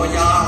我家。